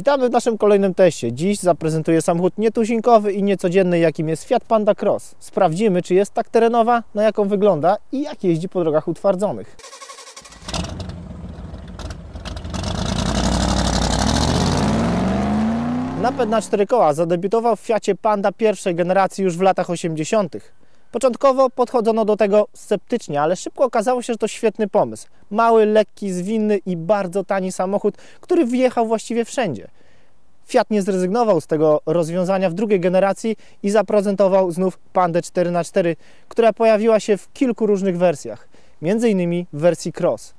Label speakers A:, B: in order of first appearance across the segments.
A: Witamy w naszym kolejnym teście. Dziś zaprezentuję samochód nietuzinkowy i niecodzienny, jakim jest Fiat Panda Cross. Sprawdzimy, czy jest tak terenowa, na jaką wygląda i jak jeździ po drogach utwardzonych. Napęd na cztery koła zadebiutował w Fiacie Panda pierwszej generacji już w latach 80. Początkowo podchodzono do tego sceptycznie, ale szybko okazało się, że to świetny pomysł. Mały, lekki, zwinny i bardzo tani samochód, który wjechał właściwie wszędzie. Fiat nie zrezygnował z tego rozwiązania w drugiej generacji i zaprezentował znów Pandę 4x4, która pojawiła się w kilku różnych wersjach, m.in. w wersji Cross.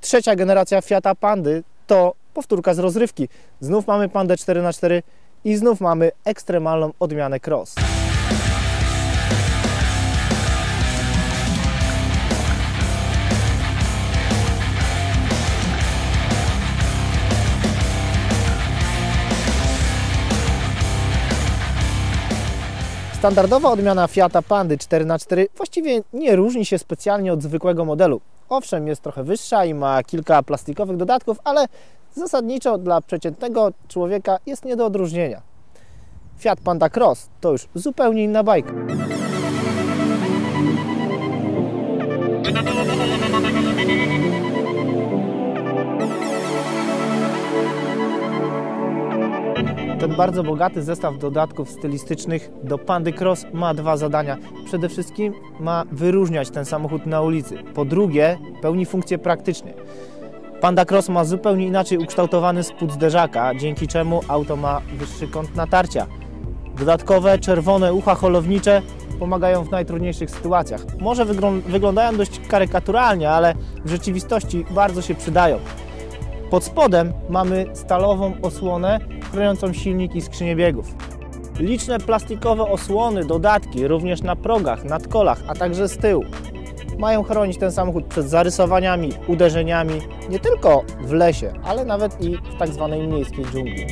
A: Trzecia generacja Fiata Pandy to powtórka z rozrywki. Znów mamy Pandę 4x4 i znów mamy ekstremalną odmianę Cross. Standardowa odmiana Fiata Pandy 4x4 właściwie nie różni się specjalnie od zwykłego modelu. Owszem, jest trochę wyższa i ma kilka plastikowych dodatków, ale zasadniczo dla przeciętnego człowieka jest nie do odróżnienia. Fiat Panda Cross to już zupełnie inna bajka. Ten bardzo bogaty zestaw dodatków stylistycznych do Pandy Cross ma dwa zadania. Przede wszystkim ma wyróżniać ten samochód na ulicy. Po drugie, pełni funkcje praktyczne. Panda Cross ma zupełnie inaczej ukształtowany spód zderzaka, dzięki czemu auto ma wyższy kąt natarcia. Dodatkowe czerwone ucha holownicze pomagają w najtrudniejszych sytuacjach. Może wyglądają dość karykaturalnie, ale w rzeczywistości bardzo się przydają. Pod spodem mamy stalową osłonę chroniącą silnik i skrzynię biegów. Liczne plastikowe osłony, dodatki również na progach, nadkolach, a także z tyłu. Mają chronić ten samochód przed zarysowaniami, uderzeniami, nie tylko w lesie, ale nawet i w tak zwanej miejskiej dżungli.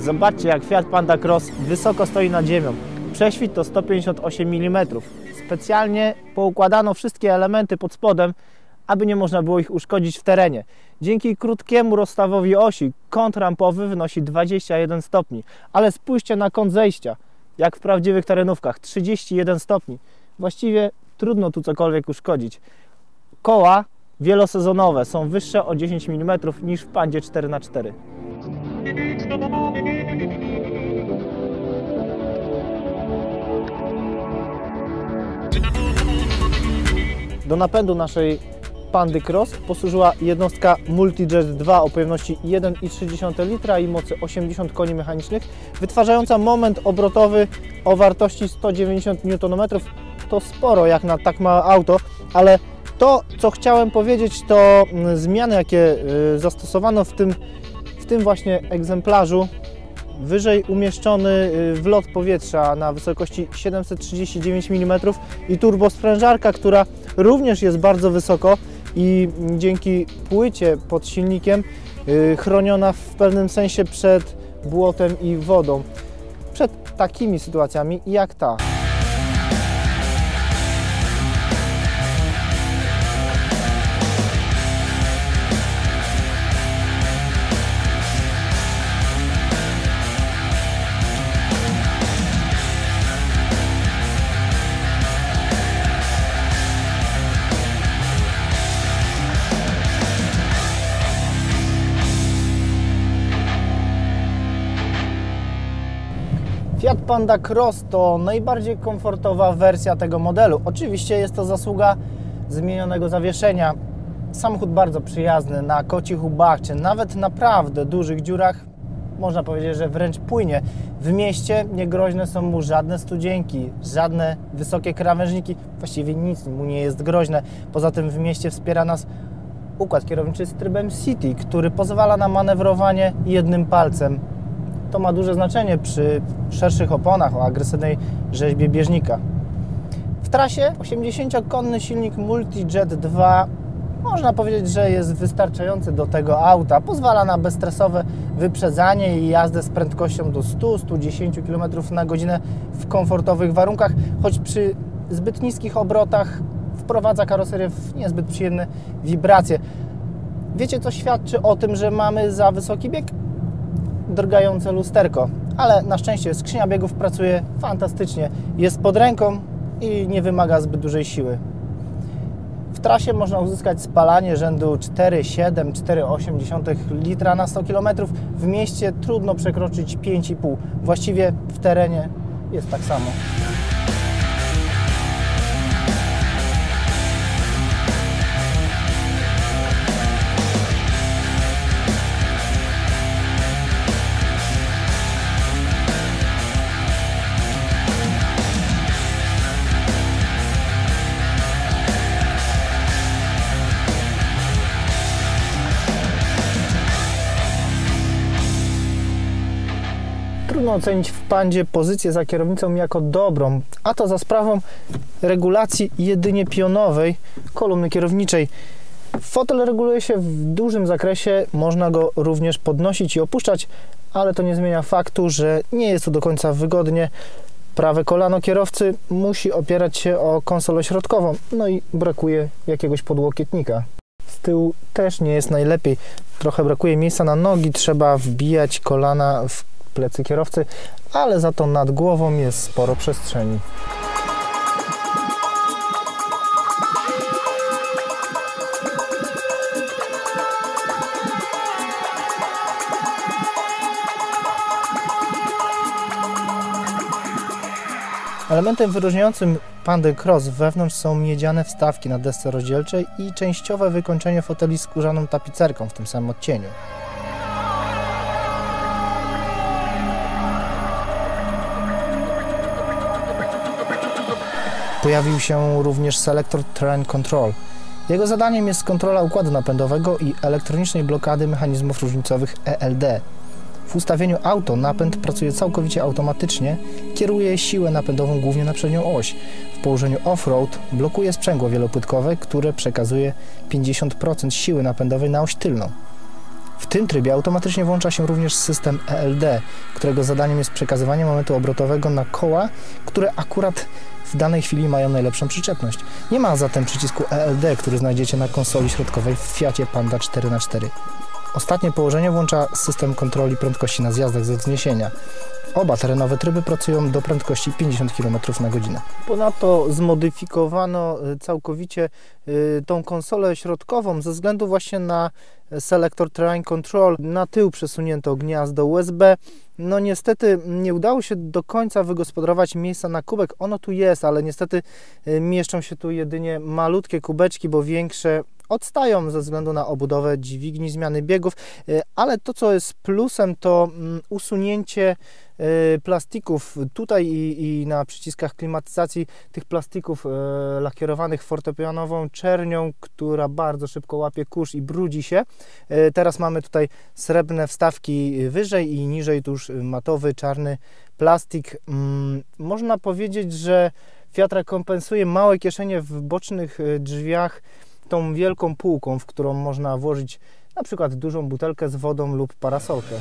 A: Zobaczcie jak Fiat Panda Cross wysoko stoi nad ziemią. Prześwit to 158 mm. Specjalnie poukładano wszystkie elementy pod spodem, aby nie można było ich uszkodzić w terenie. Dzięki krótkiemu rozstawowi osi kąt rampowy wynosi 21 stopni, ale spójrzcie na kąt zejścia, jak w prawdziwych terenówkach, 31 stopni. Właściwie trudno tu cokolwiek uszkodzić. Koła wielosezonowe są wyższe o 10 mm niż w Pandzie 4x4. Do napędu naszej Pandy Cross posłużyła jednostka Multijet 2 o pojemności 1,3 litra i mocy 80 koni mechanicznych, wytwarzająca moment obrotowy o wartości 190 Nm. To sporo jak na tak małe auto, ale to, co chciałem powiedzieć, to mm, zmiany, jakie y, zastosowano w tym, tym właśnie egzemplarzu. Wyżej umieszczony y, wlot powietrza na wysokości 739 mm i turbosprężarka, która również jest bardzo wysoko i dzięki płycie pod silnikiem y, chroniona w pewnym sensie przed błotem i wodą. Przed takimi sytuacjami jak ta. Fiat Panda Cross to najbardziej komfortowa wersja tego modelu. Oczywiście jest to zasługa zmienionego zawieszenia. Samochód bardzo przyjazny na kocich łbach, czy nawet naprawdę dużych dziurach. Można powiedzieć, że wręcz płynie. W mieście niegroźne są mu żadne studzienki, żadne wysokie krawężniki. Właściwie nic mu nie jest groźne. Poza tym w mieście wspiera nas układ kierowniczy z trybem City, który pozwala na manewrowanie jednym palcem to ma duże znaczenie przy szerszych oponach o agresywnej rzeźbie bieżnika. W trasie 80-konny silnik Multijet 2 można powiedzieć, że jest wystarczający do tego auta. Pozwala na bezstresowe wyprzedzanie i jazdę z prędkością do 100-110 km na godzinę w komfortowych warunkach, choć przy zbyt niskich obrotach wprowadza karoserię w niezbyt przyjemne wibracje. Wiecie, co świadczy o tym, że mamy za wysoki bieg? Drgające lusterko, ale na szczęście skrzynia biegów pracuje fantastycznie. Jest pod ręką i nie wymaga zbyt dużej siły. W trasie można uzyskać spalanie rzędu 4,7-4,8 litra na 100 km. W mieście trudno przekroczyć 5,5. Właściwie w terenie jest tak samo. Trudno ocenić w pandzie pozycję za kierownicą jako dobrą, a to za sprawą regulacji jedynie pionowej kolumny kierowniczej. Fotel reguluje się w dużym zakresie, można go również podnosić i opuszczać, ale to nie zmienia faktu, że nie jest to do końca wygodnie. Prawe kolano kierowcy musi opierać się o konsolę środkową, no i brakuje jakiegoś podłokietnika. Z tyłu też nie jest najlepiej. Trochę brakuje miejsca na nogi, trzeba wbijać kolana w plecy kierowcy, ale za to nad głową jest sporo przestrzeni. Elementem wyróżniającym Pandy Cross wewnątrz są miedziane wstawki na desce rozdzielczej i częściowe wykończenie foteli skórzaną tapicerką w tym samym odcieniu. Pojawił się również selektor Train Control. Jego zadaniem jest kontrola układu napędowego i elektronicznej blokady mechanizmów różnicowych ELD. W ustawieniu auto napęd pracuje całkowicie automatycznie, kieruje siłę napędową głównie na przednią oś. W położeniu off-road blokuje sprzęgło wielopłytkowe, które przekazuje 50% siły napędowej na oś tylną. W tym trybie automatycznie włącza się również system ELD, którego zadaniem jest przekazywanie momentu obrotowego na koła, które akurat w danej chwili mają najlepszą przyczepność. Nie ma zatem przycisku ELD, który znajdziecie na konsoli środkowej w Fiacie Panda 4x4. Ostatnie położenie włącza system kontroli prędkości na zjazdach ze wzniesienia. Oba terenowe tryby pracują do prędkości 50 km na godzinę. Ponadto zmodyfikowano y, całkowicie y, tą konsolę środkową ze względu właśnie na selektor Terrain Control. Na tył przesunięto gniazdo USB. No niestety nie udało się do końca wygospodarować miejsca na kubek. Ono tu jest, ale niestety y, mieszczą się tu jedynie malutkie kubeczki, bo większe odstają ze względu na obudowę dźwigni zmiany biegów, ale to co jest plusem to mm, usunięcie plastików tutaj i, i, na przyciskach klimatyzacji tych plastików e, lakierowanych fortepianową czernią, która bardzo szybko łapie kurz i brudzi się. E, teraz mamy tutaj srebrne wstawki wyżej i niżej tuż matowy, czarny plastik. Mm, można powiedzieć, że Fiat kompensuje małe kieszenie w bocznych drzwiach tą wielką półką, w którą można włożyć na przykład dużą butelkę z wodą lub parasolkę.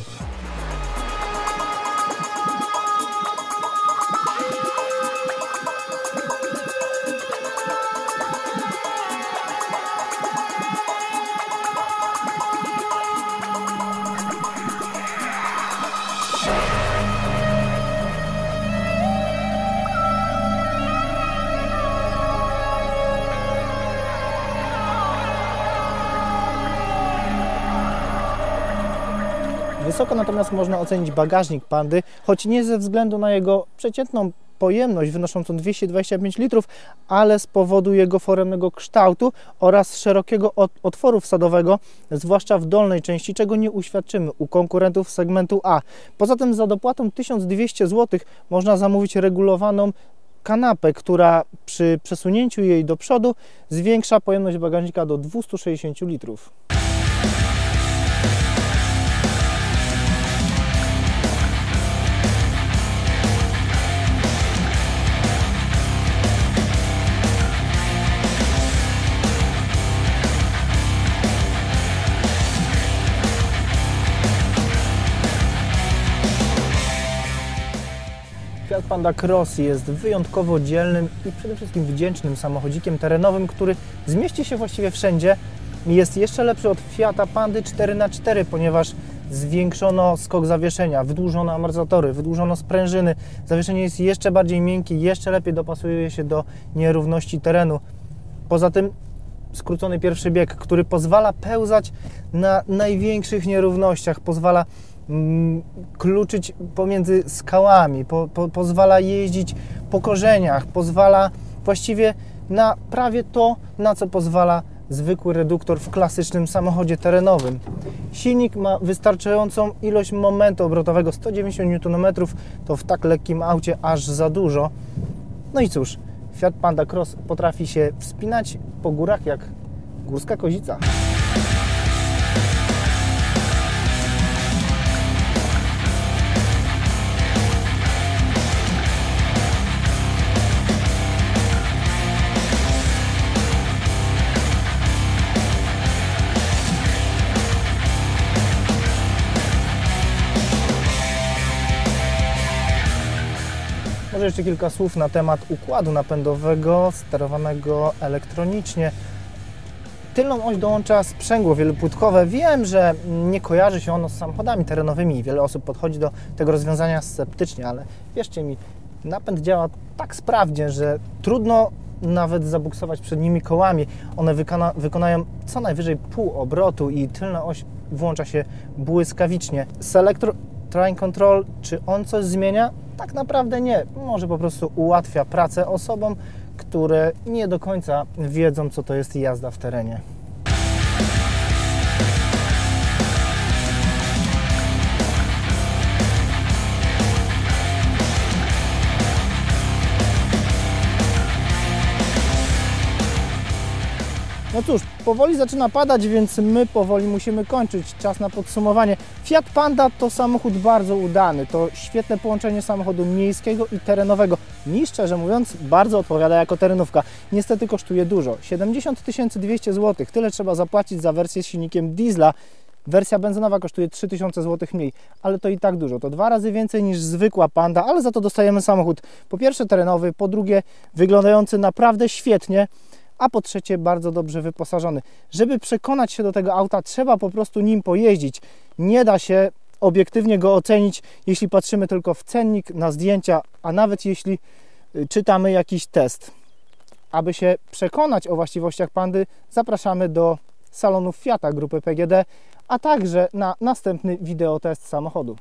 A: Wysoko natomiast można ocenić bagażnik Pandy, choć nie ze względu na jego przeciętną pojemność wynoszącą 225 litrów, ale z powodu jego foremnego kształtu oraz szerokiego otworu wsadowego, zwłaszcza w dolnej części, czego nie uświadczymy u konkurentów segmentu A. Poza tym za dopłatą 1200 zł można zamówić regulowaną kanapę, która przy przesunięciu jej do przodu zwiększa pojemność bagażnika do 260 litrów. Fiat Panda Cross jest wyjątkowo dzielnym i przede wszystkim wdzięcznym samochodzikiem terenowym, który zmieści się właściwie wszędzie. Jest jeszcze lepszy od Fiata Pandy 4x4, ponieważ zwiększono skok zawieszenia, wydłużono amortyzatory, wydłużono sprężyny. Zawieszenie jest jeszcze bardziej miękkie, jeszcze lepiej dopasuje się do nierówności terenu. Poza tym skrócony pierwszy bieg, który pozwala pełzać na największych nierównościach, pozwala kluczyć pomiędzy skałami, po, po, pozwala jeździć po korzeniach, pozwala właściwie na prawie to, na co pozwala zwykły reduktor w klasycznym samochodzie terenowym. Silnik ma wystarczającą ilość momentu obrotowego 190 Nm, to w tak lekkim aucie aż za dużo. No i cóż, Fiat Panda Cross potrafi się wspinać po górach jak górska kozica. Może jeszcze kilka słów na temat układu napędowego sterowanego elektronicznie. Tylną oś dołącza sprzęgło wielopłytkowe. Wiem, że nie kojarzy się ono z samochodami terenowymi. Wiele osób podchodzi do tego rozwiązania sceptycznie, ale wierzcie mi, napęd działa tak sprawnie, że trudno nawet zabuksować przed nimi kołami. One wykona, wykonają co najwyżej pół obrotu i tylna oś włącza się błyskawicznie. Selector Train Control, czy on coś zmienia? Tak naprawdę nie. Może po prostu ułatwia pracę osobom, które nie do końca wiedzą, co to jest jazda w terenie. No cóż, powoli zaczyna padać, więc my powoli musimy kończyć. Czas na podsumowanie. Fiat Panda to samochód bardzo udany. To świetne połączenie samochodu miejskiego i terenowego. Mi szczerze mówiąc bardzo odpowiada jako terenówka. Niestety kosztuje dużo. 70 200 zł. Tyle trzeba zapłacić za wersję z silnikiem diesla. Wersja benzynowa kosztuje 3000 zł mniej, ale to i tak dużo. To dwa razy więcej niż zwykła Panda, ale za to dostajemy samochód po pierwsze terenowy, po drugie wyglądający naprawdę świetnie a po trzecie bardzo dobrze wyposażony. Żeby przekonać się do tego auta, trzeba po prostu nim pojeździć. Nie da się obiektywnie go ocenić, jeśli patrzymy tylko w cennik, na zdjęcia, a nawet jeśli y, czytamy jakiś test. Aby się przekonać o właściwościach Pandy, zapraszamy do salonu Fiata grupy PGD, a także na następny wideotest samochodu.